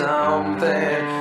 something.